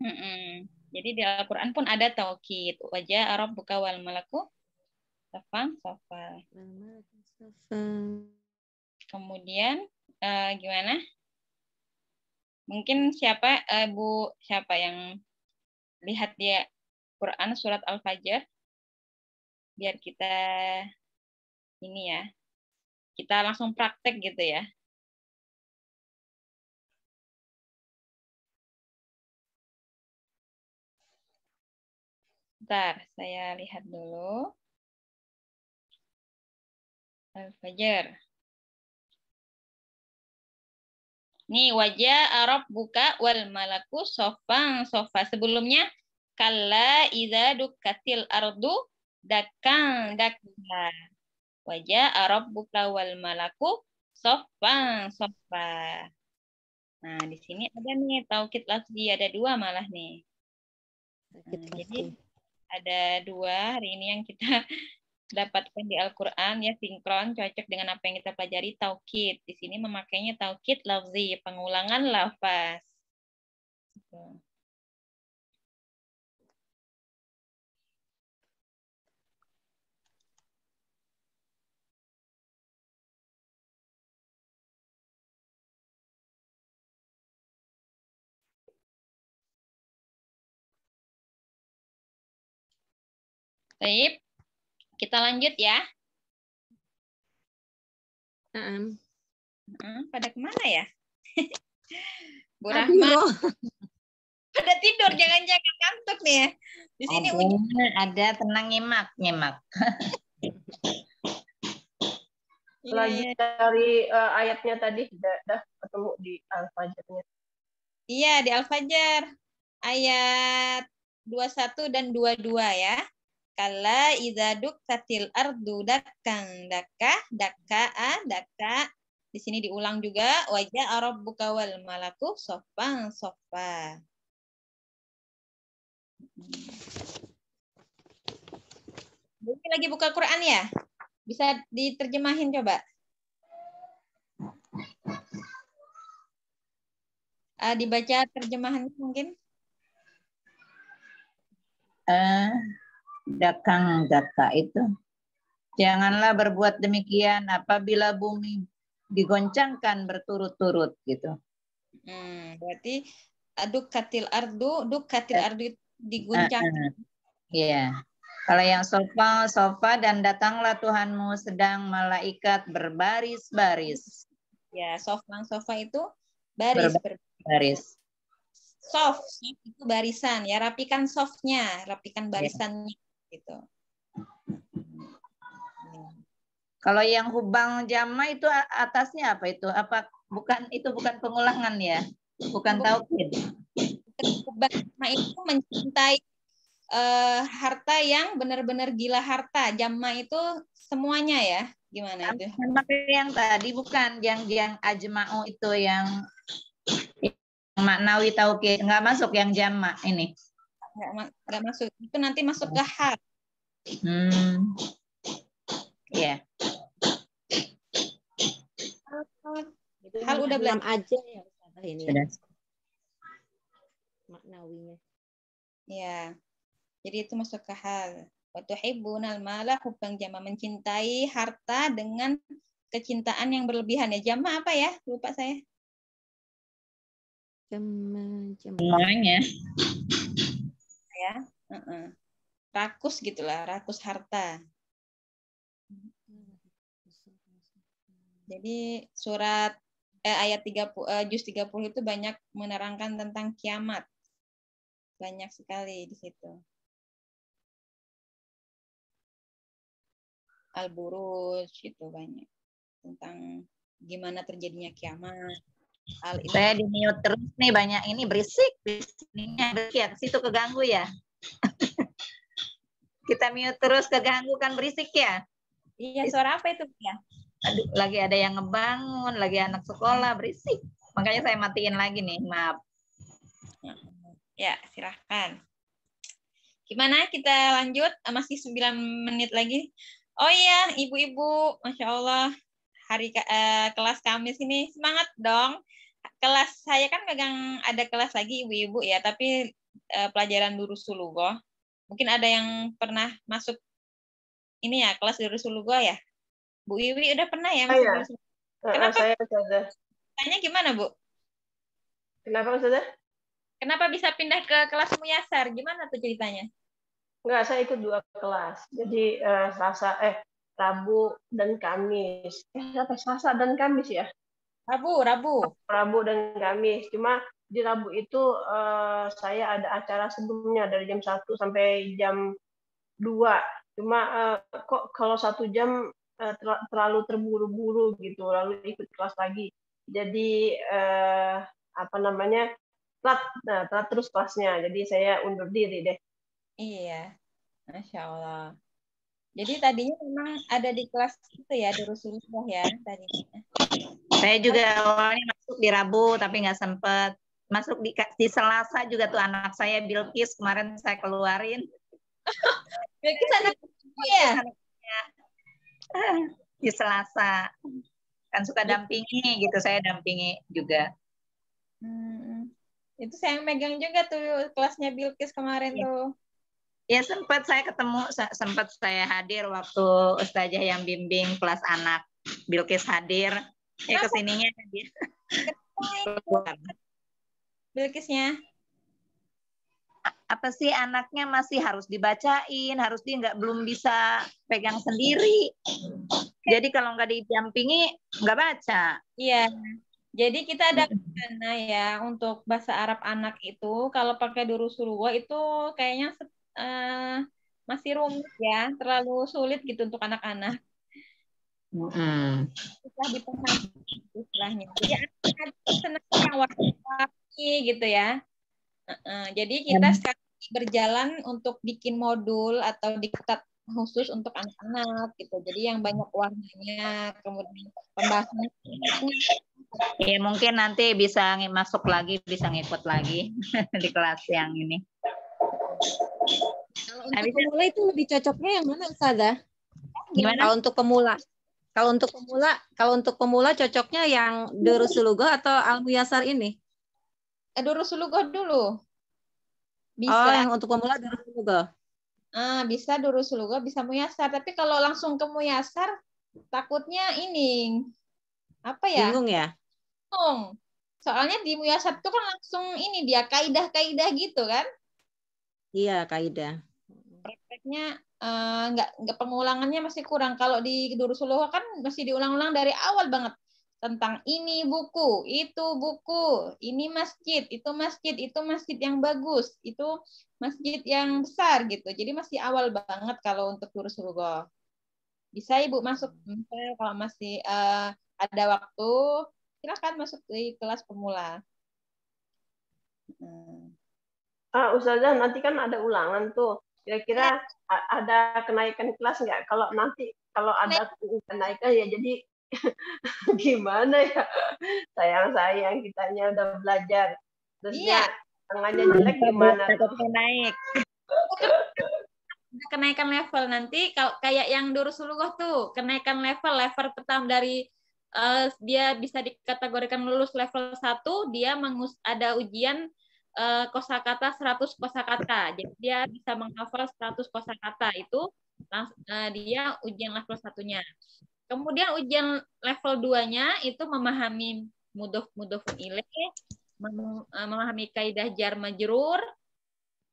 Mm-mm. Jadi di Al-Quran pun ada taukid. Wajah Arab buka wal malaku. Safang, safa. Kemudian uh, gimana? Mungkin siapa uh, Bu siapa yang lihat dia Quran surat Al-Fajr biar kita ini ya. Kita langsung praktek gitu ya. Bentar, saya lihat dulu. Al-Fajr. Nih wajah Arab buka wal malaku sofang sofa. Sebelumnya kalla idza dukatil ardu dakang dakka. Wajah Arab buka wal malaku sofang sofa. Nah, di sini ada nih taukid lafzi ada dua malah nih. Nah, jadi ada dua hari ini yang kita <laughs> dapatkan di Al-Quran ya sinkron cocok dengan apa yang kita pelajari taukid. Di sini memakainya taukid lafzi, pengulangan lafaz. Gitu. Baik. Kita lanjut ya. Uh -um. pada ke mana ya? <laughs> Bu Rahma. <laughs> Pada tidur, jangan-jangan kantuk nih ya. Di sini oh, ada tenang nyimak, nyimak. <laughs> Lagi dari uh, ayatnya tadi, dah, ketemu di Al-Fajrnya. Iya, di Al-Fajr. Ayat 21 dan 22 ya. Kala idza dukkatil ardu dakkan dakka a dakka. Di sini diulang juga wajah rabbuka wal malaku sofa sofa. Mungkin lagi buka Quran ya? Bisa diterjemahin coba. Uh, dibaca terjemahan mungkin? Uh, dakang daka itu. Janganlah berbuat demikian apabila bumi digoncangkan berturut-turut gitu. Hmm, berarti aduk katil ardu, duk katil eh, ardu diguncang. Iya. Uh, uh, Kalau yang sofa, sofa dan datanglah Tuhanmu sedang malaikat berbaris-baris. Ya, sofa, sofa itu baris. Berbaris. Soft, soft itu barisan. Ya, rapikan softnya, rapikan iya. barisannya. Yeah gitu. Kalau yang hubang jama itu atasnya apa itu? Apa bukan itu bukan pengulangan ya? Bukan tauhid. Hubang jama itu mencintai uh, harta yang benar-benar gila harta. Jama itu semuanya ya. Gimana itu? Yang tadi bukan yang yang ajma'u itu yang maknawi tauhid nggak masuk yang jama ini nggak masuk itu nanti masuk ke hal hmm. Ya yeah. hal udah belum aja ya ini ya. maknawinya. Ya jadi itu masuk ke hal waktu hibunal malah hubang jama mencintai harta dengan kecintaan yang berlebihan ya. Jama apa ya? Lupa saya. Jama jama. Semuanya ya. Uh -uh. rakus gitulah rakus harta. Jadi surat eh, ayat 30 eh, juz 30 itu banyak menerangkan tentang kiamat. Banyak sekali di situ. Al-buruj itu banyak tentang gimana terjadinya kiamat Saya di mute terus nih banyak ini berisik. Ini berisik situ keganggu ya. <laughs> Kita mute terus keganggu kan berisik ya. Iya, suara apa itu ya? Aduh, lagi ada yang ngebangun, lagi anak sekolah berisik. Makanya saya matiin lagi nih, maaf. Ya, silahkan. Gimana kita lanjut? Masih 9 menit lagi. Oh iya, ibu-ibu, Masya Allah, hari uh, kelas Kamis ini semangat dong kelas saya kan megang ada kelas lagi ibu-ibu ya, tapi uh, pelajaran Durusulugo. Mungkin ada yang pernah masuk ini ya, kelas Durusulugo ya? Bu Iwi udah pernah ya masuk saya. Kenapa? Saya sudah. Tanya gimana, Bu? Kenapa, sudah? Kenapa bisa pindah ke kelas Muyasar? Gimana tuh ceritanya? Enggak, saya ikut dua kelas. Jadi uh, Selasa eh Rabu dan Kamis. Eh, apa Selasa dan Kamis ya? Rabu, Rabu. Rabu dan Kamis. Cuma di Rabu itu uh, saya ada acara sebelumnya dari jam 1 sampai jam 2. Cuma uh, kok kalau satu jam uh, terlalu terburu-buru gitu, lalu ikut kelas lagi. Jadi uh, apa namanya telat, nah, telat terus kelasnya. Jadi saya undur diri deh. Iya, masya Allah. Jadi tadinya memang ada di kelas itu ya Darussulah ya tadinya. Saya juga awalnya masuk di Rabu tapi nggak sempet masuk di di Selasa juga tuh anak saya Bilkis kemarin saya keluarin. <laughs> Bilkis anak ya. Di Selasa kan suka dampingi gitu saya dampingi juga. Hmm, itu saya megang juga tuh kelasnya Bilkis kemarin ya. tuh. Ya sempat saya ketemu, sempat saya hadir waktu Ustazah yang bimbing kelas anak. Bilkis hadir, ya ke sininya hadir. Bilkisnya? Apa sih anaknya masih harus dibacain, harus dia nggak belum bisa pegang sendiri. Jadi kalau nggak didampingi nggak baca. Iya. Jadi kita ada karena ya untuk bahasa Arab anak itu kalau pakai durusulwa itu kayaknya uh, masih rumit ya, terlalu sulit gitu untuk anak-anak. Mm. Susah dipahami istilahnya. Jadi anak-anak senang waktu gitu ya. Uh, jadi kita yeah. sekarang berjalan untuk bikin modul atau diktat khusus untuk anak-anak gitu. Jadi yang banyak warnanya, kemudian pembahasannya. Ya mungkin nanti bisa masuk lagi, bisa ngikut lagi <laughs> di kelas yang ini. Kalau untuk pemula itu lebih cocoknya yang mana Ustazah? Gimana? Kalau untuk pemula. Kalau untuk pemula, kalau untuk pemula cocoknya yang Durusulugo atau Al Muyasar ini? Eh, Durusulugo dulu. Bisa. Oh, yang untuk pemula Durusulugo. Ah, bisa Durusulugo, bisa Muyasar. Tapi kalau langsung ke Muyasar, takutnya ini apa ya? Bingung ya? Bingung. Soalnya di Muyasar itu kan langsung ini dia kaidah-kaidah gitu kan? Iya, kaidah. Prakteknya uh, nggak nggak pengulangannya masih kurang. Kalau di Durusuluh kan masih diulang-ulang dari awal banget tentang ini buku, itu buku, ini masjid, itu masjid, itu masjid yang bagus, itu masjid yang besar gitu. Jadi masih awal banget kalau untuk Durusuluh. Bisa Ibu masuk kalau masih uh, ada waktu, silakan masuk di kelas pemula. Hmm ah, Ustazah nanti kan ada ulangan tuh. Kira-kira ya. ada kenaikan kelas nggak? Kalau nanti kalau ada kenaikan ya jadi <laughs> gimana ya? Sayang-sayang kitanya udah belajar. Terus iya. tangannya jelek gimana tuh? Naik. kenaikan level nanti kalau kayak yang Durusulugoh tuh kenaikan level level pertama dari uh, dia bisa dikategorikan lulus level 1 dia mengus ada ujian uh, kosakata 100 kosakata. Jadi dia bisa menghafal 100 kosakata itu uh, dia ujian level satunya. Kemudian ujian level 2-nya itu memahami mudof mudofun ilaih, eh, memahami kaidah jar majrur,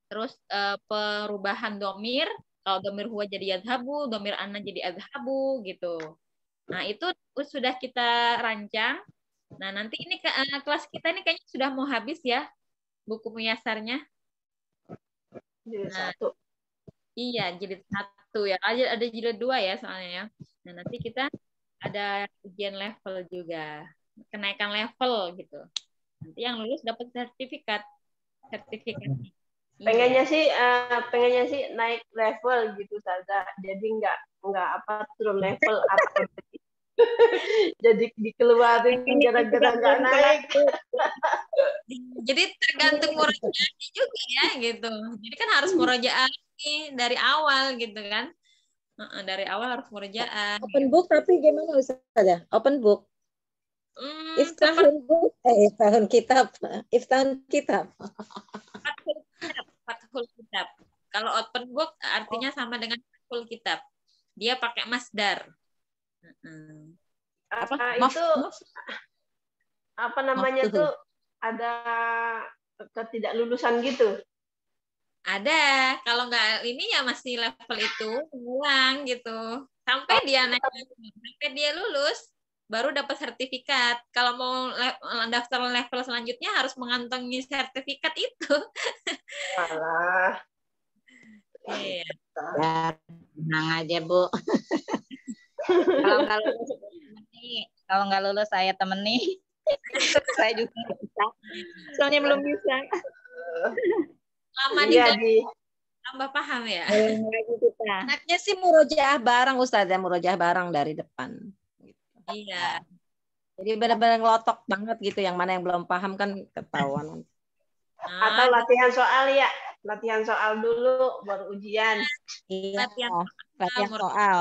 terus uh, perubahan domir, kalau domir huwa jadi adhabu, domir anna jadi adhabu gitu. Nah, itu sudah kita rancang. Nah, nanti ini kelas kita ini kayaknya sudah mau habis ya buku muyasarnya? Jilid nah, satu. Iya, jilid satu ya. Ada, ada jilid dua ya soalnya ya. Nah, nanti kita ada ujian level juga. Kenaikan level gitu. Nanti yang lulus dapat sertifikat. Sertifikat. Pengennya iya. sih uh, pengennya sih naik level gitu saja. Jadi nggak nggak apa turun level apa <laughs> <laughs> jadi dikeluarin gara-gara nggak naik. <laughs> Jadi tergantung murojaah juga ya gitu. Jadi kan harus murojaah dari awal gitu kan. Dari awal harus murojaah open book tapi gimana Ustaz ya open book? Hmm, iftahun book? Eh iftahun kitab. Iftahun kitab fathul kitab. Kalau open book artinya sama dengan fathul kitab. Dia pakai masdar apa maaf, itu maaf. apa namanya maaf, tuh ada ketidaklulusan gitu ada kalau nggak ini ya masih level itu ulang gitu sampai dia naik sampai dia lulus baru dapat sertifikat. Kalau mau daftar level selanjutnya harus mengantongi sertifikat itu. Malah. Iya. Ya, tenang aja, Bu. <laughs> kalau nggak lulus, kalau nggak lulus saya temani. <laughs> saya juga bisa. Soalnya belum bisa. Lama iya, di tambah paham ya. Enaknya sih murojaah bareng Ustazah, murojaah bareng dari depan. Iya. Jadi benar-benar ngelotok banget gitu. Yang mana yang belum paham kan ketahuan. Nah, Atau latihan soal ya. Latihan soal dulu baru ujian. Iya. Latihan, latihan soal.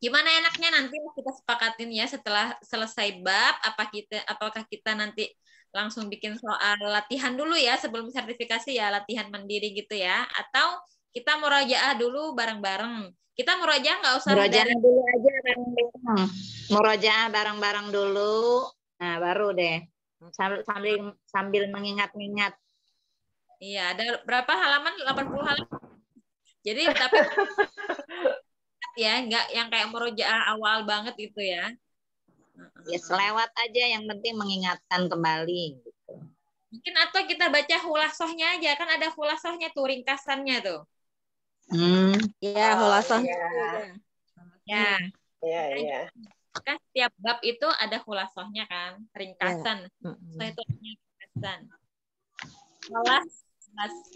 Gimana enaknya nanti kita sepakatin ya setelah selesai bab apa kita apakah kita nanti langsung bikin soal latihan dulu ya sebelum sertifikasi ya latihan mandiri gitu ya atau kita murajaah dulu bareng-bareng kita murojaah nggak usah murojaah dari... dulu aja bareng-bareng. Murojaah bareng-bareng dulu. Nah, baru deh. Sambil sambil, sambil mengingat-ingat. Iya, ada berapa halaman? 80 halaman. Jadi tapi <laughs> ya, nggak yang kayak murojaah awal banget itu ya. Ya selewat aja yang penting mengingatkan kembali gitu. Mungkin atau kita baca hulasohnya aja kan ada hulasohnya tuh ringkasannya tuh. Hmm. Iya. Ya. Iya, iya. Kan setiap bab itu ada hulasohnya kan, ringkasan. Ya. So itu ringkasan. Hulas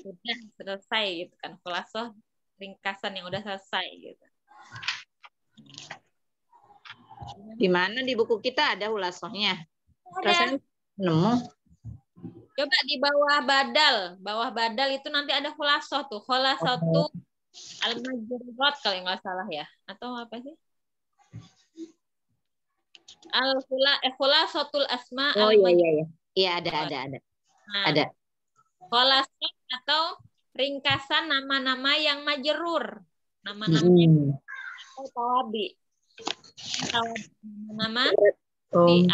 sudah selesai gitu kan, hulasoh ringkasan yang udah selesai gitu. Di mana di buku kita ada hulasohnya? Ada. nemu. Coba di bawah badal, bawah badal itu nanti ada hulasoh tuh. Hulasoh tuh Al-Majrurat kalau nggak salah ya. Atau apa sih? Al-Fula eh Khulasatul Asma Oh iya iya iya. Iya ada ada ada. Nah, ada. Khulasat atau ringkasan nama-nama yang majrur. Nama-nama hmm. atau tawabi. Nama oh. di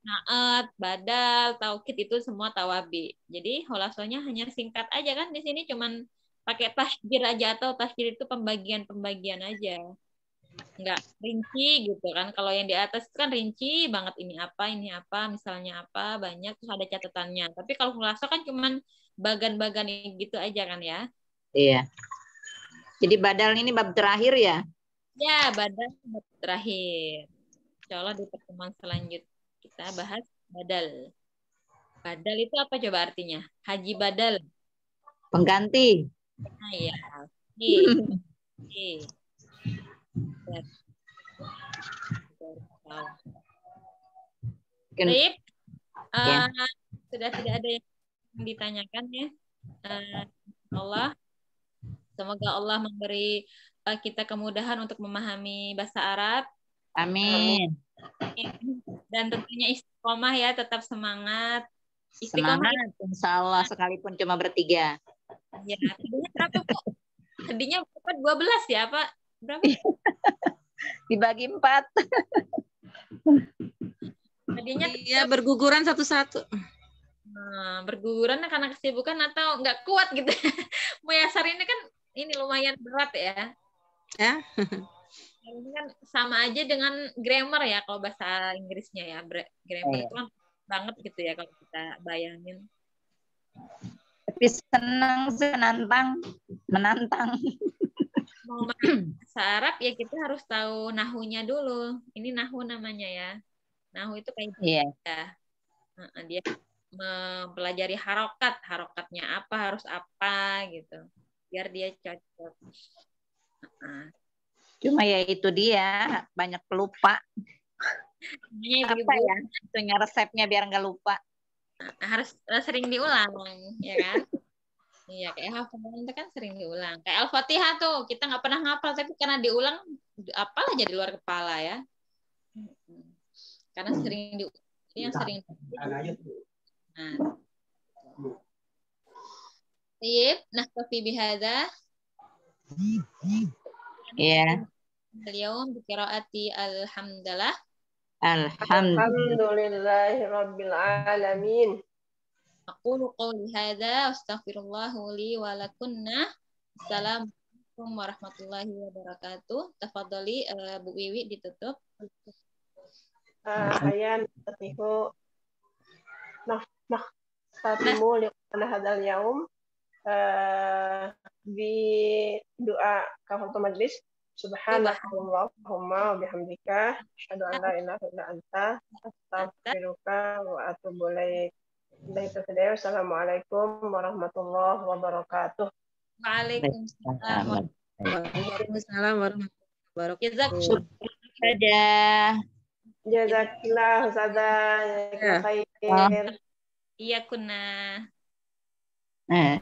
naat, badal, taukid itu semua tawabi. Jadi holasonya hanya singkat aja kan di sini cuman pakai tasjir aja atau tasjir itu pembagian-pembagian aja. Nggak rinci gitu kan. Kalau yang di atas itu kan rinci banget ini apa ini apa misalnya apa banyak terus ada catatannya. Tapi kalau khulasa kan cuman bagan-bagan gitu aja kan ya. Iya. Jadi badal ini bab terakhir ya ya badal terakhir. Insya Allah di pertemuan selanjutnya kita bahas badal. Badal itu apa coba artinya? Haji badal. Pengganti. Nah, iya. Oke. Oke. Uh, sudah tidak ada yang ditanyakan ya. Uh, Allah, semoga Allah memberi kita kemudahan untuk memahami bahasa Arab. Amin. Dan tentunya istiqomah ya, tetap semangat. Istiqomah. Semangat, insya Allah, sekalipun cuma bertiga. Ya, hadiahnya berapa kok? Hadiahnya berapa? 12 ya, Pak? Berapa? <laughs> Dibagi empat. Hadiahnya Iya, berguguran satu-satu. Nah, berguguran karena kesibukan atau nggak kuat gitu. <laughs> Muyasar ini kan ini lumayan berat ya. Ya. ini kan sama aja dengan grammar ya kalau bahasa Inggrisnya ya. Grammar oh, itu kan banget gitu ya kalau kita bayangin. Tapi senang menantang menantang. Mau <clears throat> bahasa Arab ya kita harus tahu nahunya dulu. Ini nahu namanya ya. Nahu itu kayak yeah. ya dia mempelajari harokat. Harokatnya apa harus apa gitu. Biar dia cocok cuma ya itu dia banyak pelupa. Apa ya itunya resepnya biar nggak lupa. Harus sering diulang ya kan? Iya kayak hafalan itu kan sering diulang. Kayak al-fatihah tuh kita nggak pernah ngapal tapi karena diulang apalah jadi luar kepala ya. Karena sering di yang sering. Nah. Iya, nah kafi bihada. Iya. Beliau bikiraati alhamdulillah. Alhamdulillahi Rabbil Alamin. Aku qawli hadha astaghfirullahu li wa lakunna. Assalamualaikum warahmatullahi wabarakatuh. Tafadhali uh, Bu Wiwi ditutup. hayan tatihu nah nah tatimu liqana hadal yaum bi doa kafatu majlis Subhanallahumma wa bihamdika asyhadu an la ilaha illa anta astaghfiruka wa atubu ilaik. Assalamualaikum warahmatullahi wabarakatuh. Waalaikumsalam. Waalaikumsalam warahmatullahi wabarakatuh. Jazakallah. Jazakillah Ustazah. Iya kunna. Eh.